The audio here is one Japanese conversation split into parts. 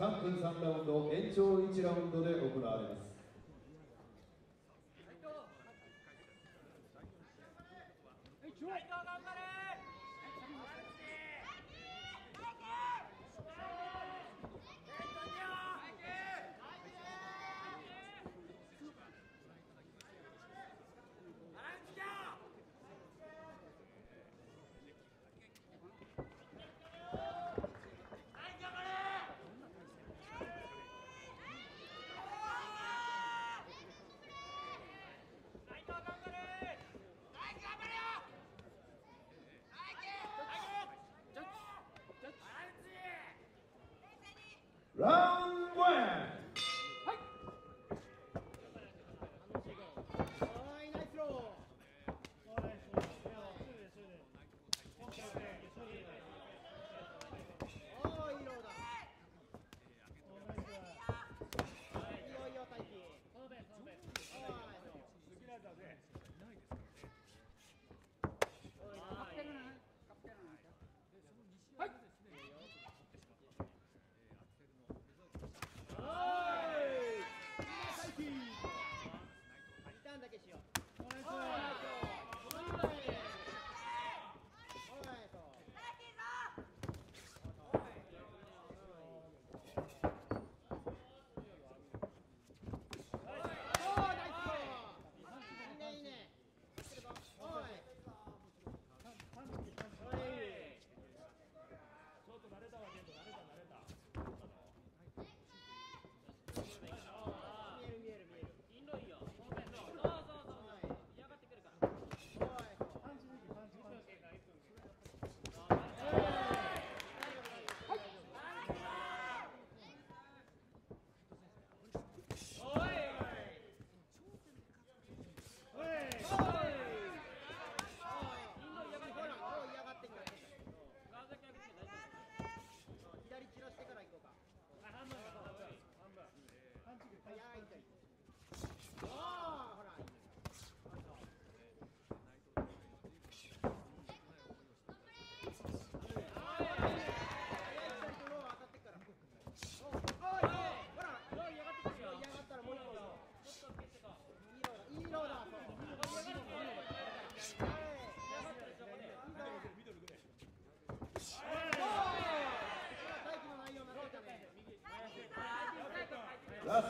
3分3ラウンド延長1ラウンドで行われます、頑張れ Round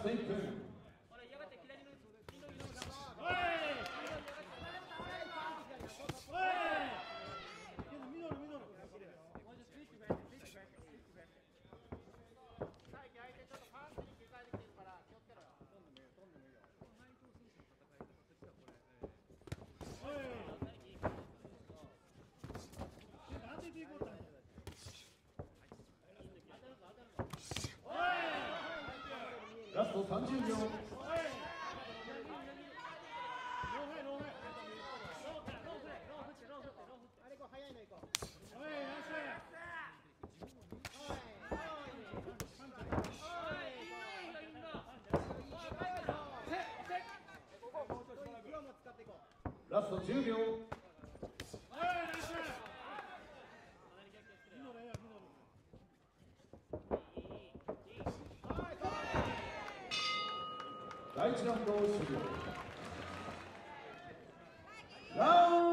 thinking. と30秒ラスト10秒。第1ラウンド終了。ラウンド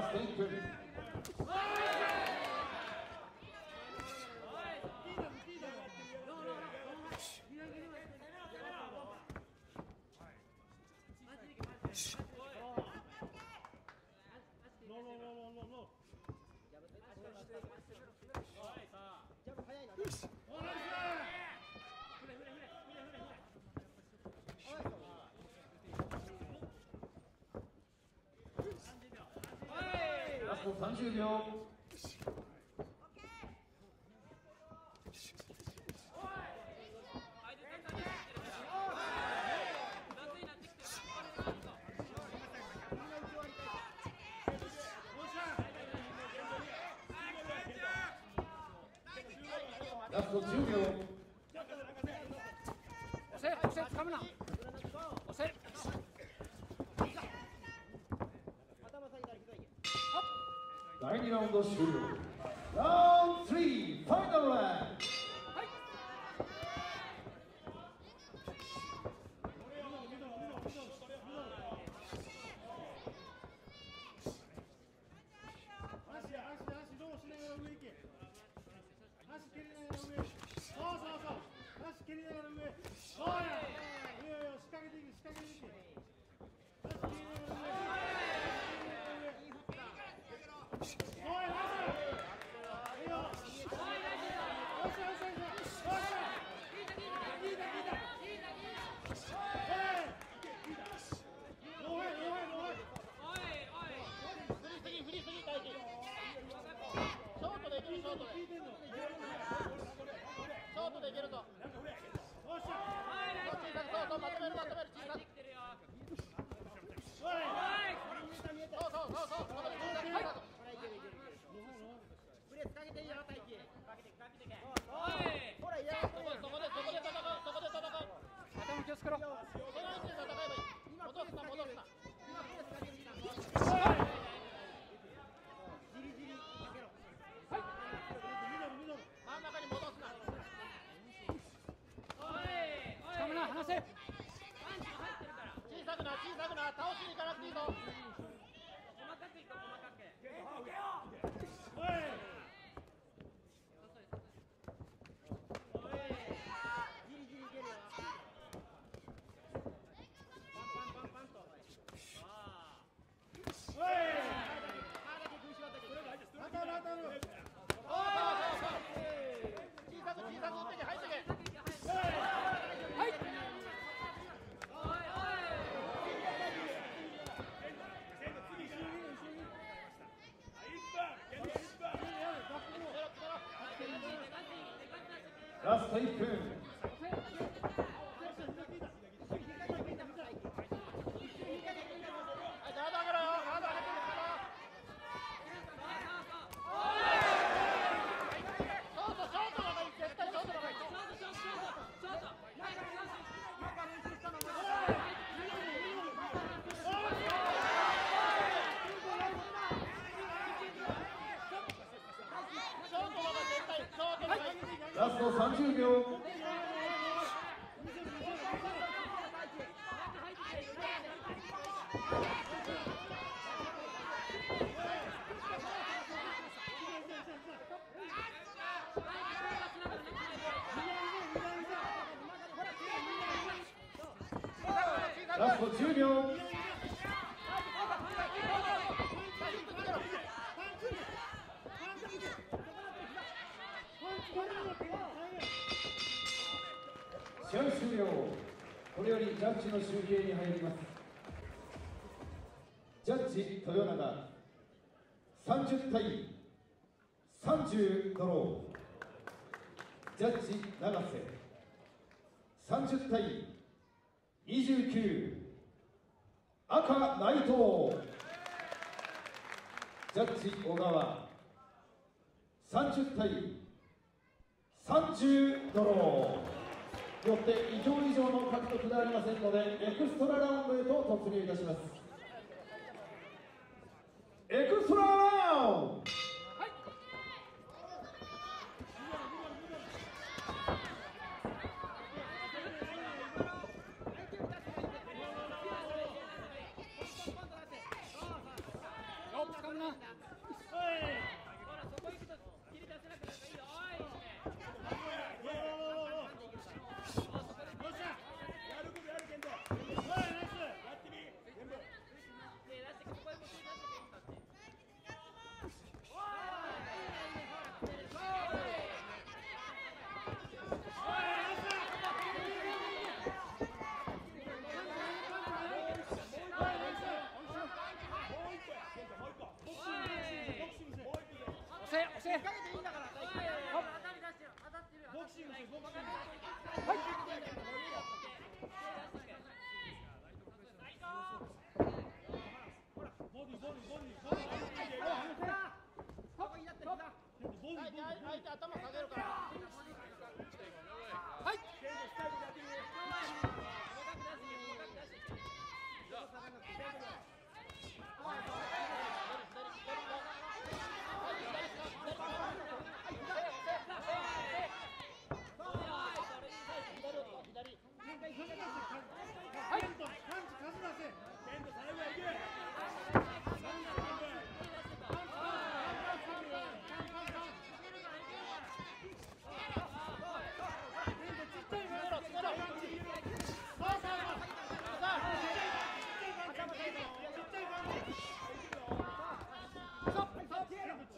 last thing, と30秒ラスト10秒押せ押せむな。 第2라운드 종료 라운드 3 파이널 랩 どいけると。よっしゃ。まとめるまとめる。That's Steve Coon. スの30秒。ラスト10秒。秒これよりジャッジの集計に入ります。ジャッジ豊永30対30ドロー。ジャッジ永瀬30対29赤内藤。ジャッジ小川30対30ドロー。よって2票以上の獲得がありませんのでエクストララウンドへと突入いたします。相手頭下げるからはいはいパンチ数出せち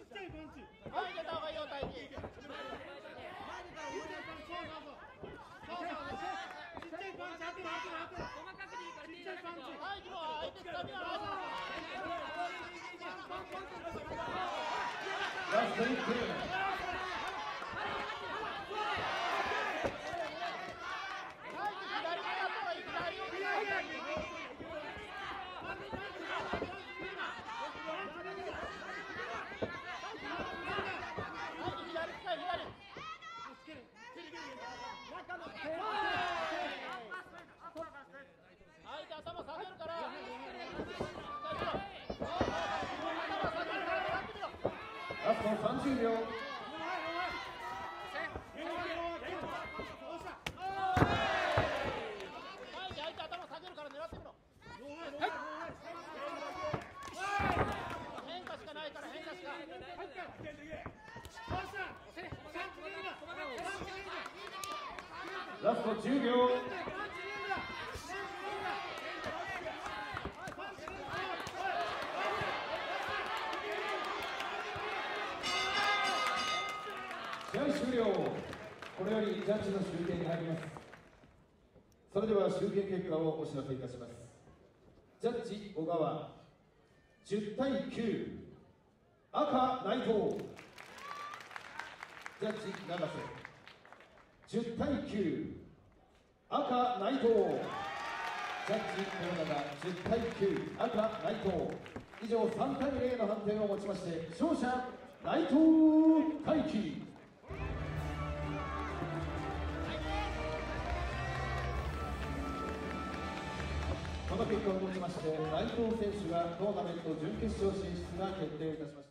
っちゃいパンチ前に出た方がいいよ大輝ちっちゃいパンチ当てる当てる当てるちっちゃいパンチ大輝も相手つかみはないラスト1分大輝左にやった方がいい左を大輝左使い左相手頭下げるから頭下げるやってみろラスト30秒大輝相手頭下げるから狙ってみろ変化しかないから変化しかラスト10秒試合終了これよりジャッジの集計に入ります。それでは集計結果をお知らせいたします。ジャッジ小川10対9赤内藤。ジャッジ永瀬10対9赤内藤。ジャッジ豊永10対9赤内藤。以上3対0の判定をもちまして勝者内藤大輝。結果をもちまして内藤選手がトーナメント準決勝進出が決定いたしました。